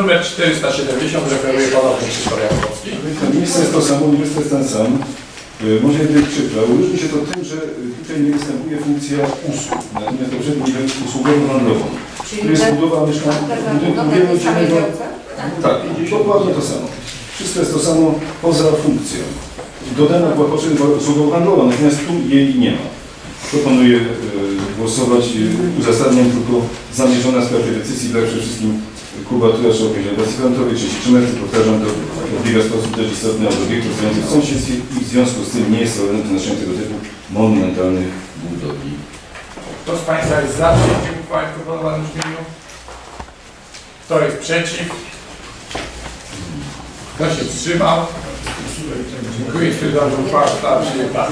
Numer 470 referuje Krzysztof Jakubowski. To miejsce jest to samo, uniwersytet jest ten sam. Y, Może jedynie przykro. Różni się to tym, że tutaj nie występuje funkcja usług. Natomiast poprzedni był usługową handlową. Tu jest budowa mieszkania, budynku wielodziennego. Tak, dokładnie to samo. Wszystko jest to samo poza funkcją. Dodana była potrzebna usługą handlową, natomiast tu jej nie ma. Proponuję y, głosować. y, Uzasadniam tylko zamierzona tej decyzji, tak przede wszystkim kubatura czy opiekę frontowej, 33 metry, powtarzam, to w sposób też istotny od obiektów stojących w sąsiedztwie i w związku z tym nie jest to naszego tego typu monumentalnych budowli. Kto z Państwa jest za przyjęciem uchwały w proponowanym brzmieniu? Kto jest przeciw? Kto się wstrzymał? Dziękuję. Że uchwała została przyjęta.